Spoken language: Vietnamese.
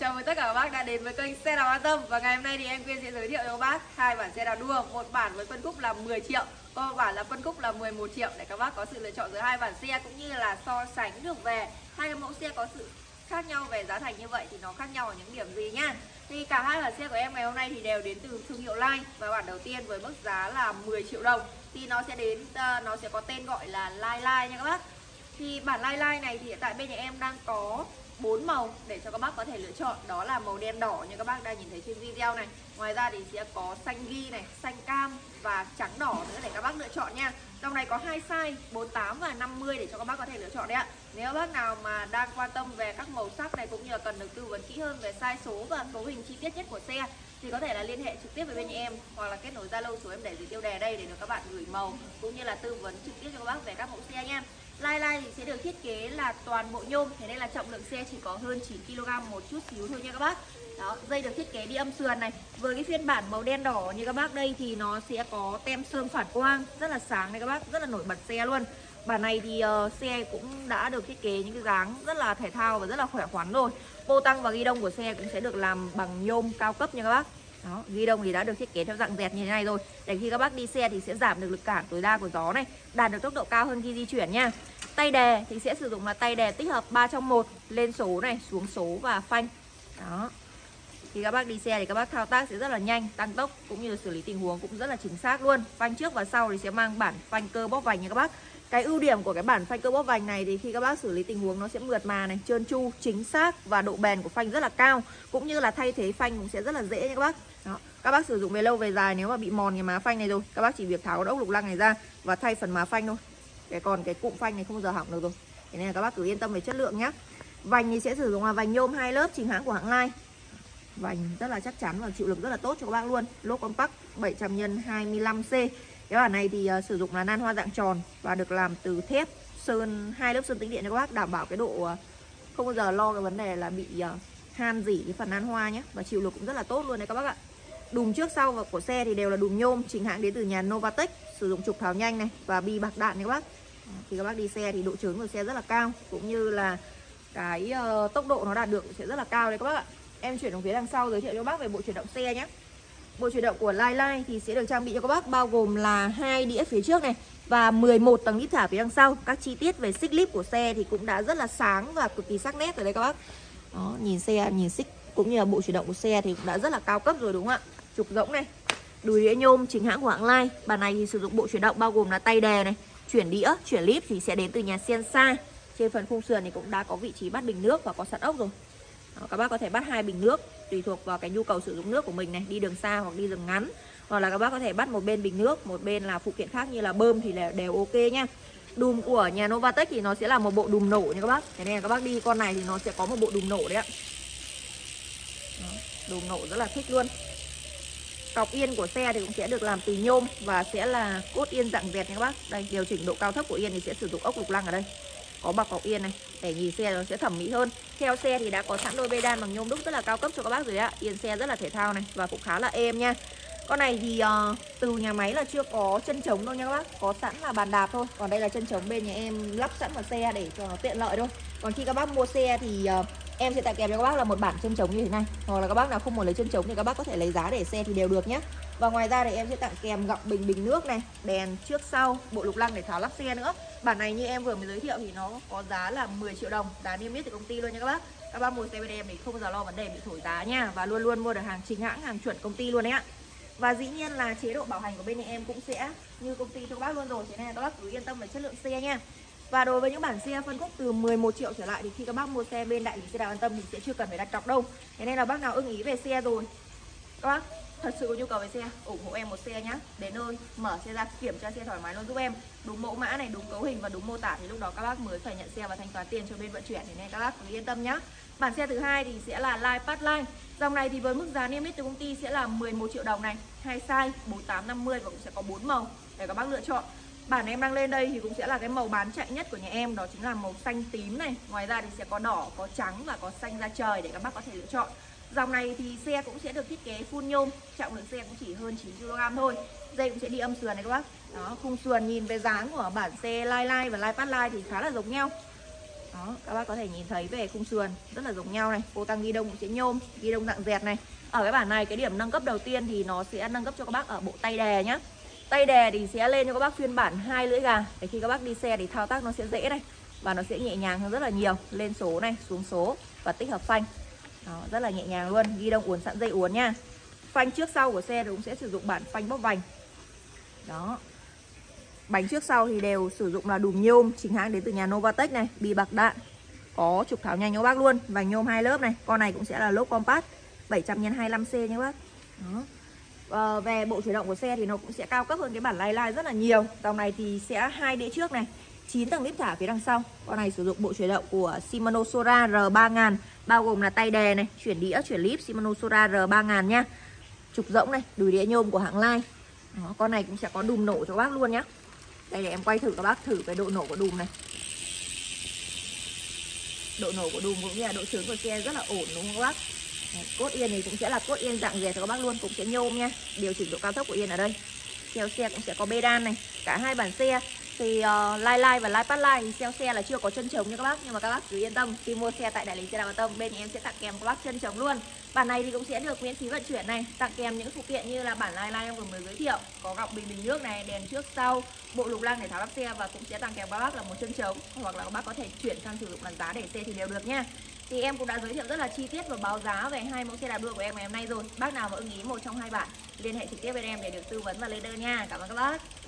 Chào mừng tất cả các bác đã đến với kênh xe đạp an tâm và ngày hôm nay thì em Quyên sẽ giới thiệu cho các bác hai bản xe đạp đua, một bản với phân khúc là 10 triệu, còn một bản là phân khúc là 11 triệu để các bác có sự lựa chọn giữa hai bản xe cũng như là so sánh được về hai cái mẫu xe có sự khác nhau về giá thành như vậy thì nó khác nhau ở những điểm gì nhá. Thì cả hai bản xe của em ngày hôm nay thì đều đến từ thương hiệu Line và bản đầu tiên với mức giá là 10 triệu đồng thì nó sẽ đến ờ, nó sẽ có tên gọi là Line Line nha các bác. Thì bản Line Line này thì hiện tại bên nhà em đang có bốn màu để cho các bác có thể lựa chọn. Đó là màu đen đỏ như các bác đang nhìn thấy trên video này. Ngoài ra thì sẽ có xanh ghi này, xanh cam và trắng đỏ nữa để các bác lựa chọn nha. Trong này có hai size 48 và 50 để cho các bác có thể lựa chọn đấy ạ. Nếu bác nào mà đang quan tâm về các màu sắc này cũng như là cần được tư vấn kỹ hơn về size số và cấu hình chi tiết nhất của xe thì có thể là liên hệ trực tiếp với bên em hoặc là kết nối Zalo số em để dưới tiêu đề đây để được các bạn gửi màu cũng như là tư vấn trực tiếp cho các bác về các mẫu xe nha. Lai Lai thì sẽ được thiết kế là toàn bộ nhôm Thế nên là trọng lượng xe chỉ có hơn 9kg một chút xíu thôi nha các bác. Đó, dây được thiết kế đi âm sườn này. Với cái phiên bản màu đen đỏ như các bác đây thì nó sẽ có tem sơn phản quang Rất là sáng này các bác, rất là nổi bật xe luôn. Bản này thì uh, xe cũng đã được thiết kế những cái dáng rất là thể thao và rất là khỏe khoắn rồi. Bô tăng và ghi đông của xe cũng sẽ được làm bằng nhôm cao cấp nha các bác. Đó, ghi đông thì đã được thiết kế theo dạng dẹt như thế này rồi. Để khi các bác đi xe thì sẽ giảm được lực cản tối đa của gió này Đạt được tốc độ cao hơn khi di chuyển nha. Tay đè thì sẽ sử dụng là tay đè tích hợp 3 trong 1 Lên số này, xuống số và phanh. Đó. Khi các bác đi xe thì các bác thao tác sẽ rất là nhanh Tăng tốc cũng như xử lý tình huống cũng rất là chính xác luôn. Phanh trước và sau thì sẽ mang bản phanh cơ bóp vành nha các bác cái ưu điểm của cái bản phanh cơ bóp vành này thì khi các bác xử lý tình huống nó sẽ mượt mà này, trơn tru, chính xác và độ bền của phanh rất là cao cũng như là thay thế phanh cũng sẽ rất là dễ nha các bác. Đó. Các bác sử dụng về lâu về dài nếu mà bị mòn cái má phanh này rồi, các bác chỉ việc tháo cái ốc lục lăng này ra và thay phần má phanh thôi. Cái còn cái cụm phanh này không bao giờ hỏng được rồi. Thế nên là các bác cứ yên tâm về chất lượng nhé. Vành thì sẽ sử dụng là vành nhôm hai lớp chính hãng của hãng Lai. Vành rất là chắc chắn và chịu lực rất là tốt cho các bác luôn. Lốp compact 700 x 25C cái bản này thì uh, sử dụng là nan hoa dạng tròn và được làm từ thép sơn hai lớp sơn tĩnh điện cho các bác đảm bảo cái độ uh, không bao giờ lo cái vấn đề là bị uh, han dỉ cái phần nan hoa nhé. Và chịu lực cũng rất là tốt luôn đấy các bác ạ. Đùm trước sau và của xe thì đều là đùm nhôm chính hãng đến từ nhà Novatech sử dụng trục tháo nhanh này và bi bạc đạn nha các bác. Thì các bác đi xe thì độ trớn của xe rất là cao cũng như là cái uh, tốc độ nó đạt được sẽ rất là cao đấy các bác ạ. Em chuyển xuống phía đằng sau giới thiệu cho bác về bộ chuyển động xe nhé. Bộ chuyển động của Lai Lai thì sẽ được trang bị cho các bác bao gồm là hai đĩa phía trước này và 11 tầng lít thả phía đằng sau. Các chi tiết về xích lít của xe thì cũng đã rất là sáng và cực kỳ sắc nét rồi đấy các bác. Đó, nhìn xe, nhìn xích cũng như là bộ chuyển động của xe thì cũng đã rất là cao cấp rồi đúng không ạ? Trục rỗng này, đùi đĩa nhôm chính hãng của hãng Lai. Bản này thì sử dụng bộ chuyển động bao gồm là tay đè này, chuyển đĩa, chuyển lip thì sẽ đến từ nhà Sensa. Trên phần khung sườn thì cũng đã có vị trí bắt bình nước và có sẵn ốc rồi. Đó, các bác có thể bắt hai bình nước tùy thuộc vào cái nhu cầu sử dụng nước của mình này đi đường xa hoặc đi đường ngắn. Hoặc là các bác có thể bắt một bên bình nước một bên là phụ kiện khác như là bơm thì là đều ok nhá đùm của nhà Novatech thì nó sẽ là một bộ đùm nổ nha các bác. Thế nên là các bác đi con này thì nó sẽ có một bộ đùm nổ đấy ạ. Đùm nổ rất là thích luôn. Cọc yên của xe thì cũng sẽ được làm từ nhôm và sẽ là cốt yên dạng vẹt nha các bác. Đây điều chỉnh độ cao thấp của yên thì sẽ sử dụng ốc lục lăng ở đây. Có bọc cọc yên này để nhìn xe nó sẽ thẩm mỹ hơn. Theo xe thì đã có sẵn đôi bê đan bằng nhôm đúc rất là cao cấp cho các bác rồi ạ. Yên xe rất là thể thao này và cũng khá là êm nha. Con này thì uh, từ nhà máy là chưa có chân trống đâu nha các bác. Có sẵn là bàn đạp thôi. Còn đây là chân trống bên nhà em lắp sẵn vào xe để cho nó tiện lợi thôi. Còn khi các bác mua xe thì uh, em sẽ tặng kèm cho các bác là một bản chân trống như thế này. Hoặc là các bác nào không muốn lấy chân trống thì các bác có thể lấy giá để xe thì đều được nhé và ngoài ra thì em sẽ tặng kèm gọng bình bình nước này Đèn trước sau, bộ lục lăng để tháo lắp xe nữa. Bản này như em vừa mới giới thiệu thì nó có giá là 10 triệu đồng. Giá niêm yết từ công ty luôn nha các bác. Các bác mua xe bên em thì không bao giờ lo vấn đề bị thổi giá nha. Và luôn luôn mua được hàng chính hãng, hàng chuẩn công ty luôn đấy ạ. Và dĩ nhiên là chế độ bảo hành của bên em cũng sẽ như công ty cho các bác luôn rồi. Thế nên là các bác cứ yên tâm về chất lượng xe nha. Và đối với những bản xe phân khúc từ 11 triệu trở lại Thì khi các bác mua xe bên đại lý xe đạp an tâm Thì sẽ chưa cần phải đặt cọc đâu. Thế nên là bác nào ưng ý về xe rồi Các bác thật sự có nhu cầu về xe ủng hộ em một xe nhá. Đến nơi mở xe ra kiểm tra xe thoải mái luôn giúp em. Đúng mẫu mã này đúng cấu hình và đúng mô tả thì lúc đó các bác mới phải nhận xe và thanh toán tiền cho bên vận chuyển thì nên các bác cứ yên tâm nhá. Bản xe thứ hai thì sẽ là Live Pass Line. Dòng này thì với mức giá niêm yết từ công ty sẽ là 11 triệu đồng này. Hai size 4850 và cũng sẽ có bốn màu để các bác lựa chọn. Bản em đang lên đây thì cũng sẽ là cái màu bán chạy nhất của nhà em Đó chính là màu xanh tím này. Ngoài ra thì sẽ có đỏ, có trắng và có xanh da trời để các bác có thể lựa chọn. Dòng này thì xe cũng sẽ được thiết kế full nhôm Trọng lượng xe cũng chỉ hơn 9kg thôi. Dây cũng sẽ đi âm sườn này các bác. Đó, khung sườn nhìn về dáng của bản xe Lai Lai và Lai Pass Lai thì khá là giống nhau. Đó các bác có thể nhìn thấy về khung sườn rất là giống nhau này. Cô tăng ghi đông cũng sẽ nhôm ghi đông dạng dẹt này. Ở cái bản này cái điểm nâng cấp đầu tiên thì nó sẽ nâng cấp cho các bác ở bộ tay đè nhá. Tay đè thì sẽ lên cho các bác phiên bản hai lưỡi gà. Để khi các bác đi xe thì thao tác nó sẽ dễ này và nó sẽ nhẹ nhàng hơn rất là nhiều. Lên số này xuống số và tích hợp phanh đó, rất là nhẹ nhàng luôn. Ghi đông uốn sẵn dây uốn nha. Phanh trước sau của xe cũng sẽ sử dụng bản phanh bóp vành. Đó. Bánh trước sau thì đều sử dụng là đùm nhôm chính hãng đến từ nhà Novatech này bị bạc đạn. Có trục tháo nhanh cho bác luôn vành nhôm hai lớp này. Con này cũng sẽ là lốp compact 700 x 25C nha bác. Đó. À, về bộ chuyển động của xe thì nó cũng sẽ cao cấp hơn cái bản lai lai rất là nhiều. Dòng này thì sẽ hai đĩa trước này 9 tầng nếp thả phía đằng sau. Con này sử dụng bộ chuyển động của Shimano Sora R3000 bao gồm là tay đè này chuyển đĩa chuyển líp Shimano Sora R3000 nha trục rỗng này đùi đĩa nhôm của hãng Lai. Đó, con này cũng sẽ có đùm nổ cho bác luôn nhá. Đây để em quay thử các bác thử cái độ nổ của đùm này. Độ nổ của đùm cũng như là độ sướng của xe rất là ổn đúng không các bác? Đấy, cốt yên thì cũng sẽ là cốt yên dạng dệt cho các bác luôn cũng sẽ nhôm nha điều chỉnh độ cao tốc của yên ở đây. Theo xe cũng sẽ có bê đan này cả hai bản xe thì uh, lai lai và lai phát lai thì xe là chưa có chân trống nha các bác nhưng mà các bác cứ yên tâm khi mua xe tại đại lý xe đạp tâm bên em sẽ tặng kèm các bác chân trống luôn. Bản này thì cũng sẽ được miễn phí vận chuyển này tặng kèm những phụ kiện như là bản lai lai em vừa mới giới thiệu có gọng bình bình nước này đèn trước sau bộ lục lăng để tháo lắp xe và cũng sẽ tặng kèm các bác là một chân trống hoặc là các bác có thể chuyển sang sử dụng làm giá để xe thì đều được nha. Thì em cũng đã giới thiệu rất là chi tiết và báo giá về hai mẫu xe đạp đua của em ngày hôm nay rồi. Bác nào mà ưng ý một trong hai bạn liên hệ trực tiếp với em để được tư vấn và lên đơn nha. Cảm ơn các bác.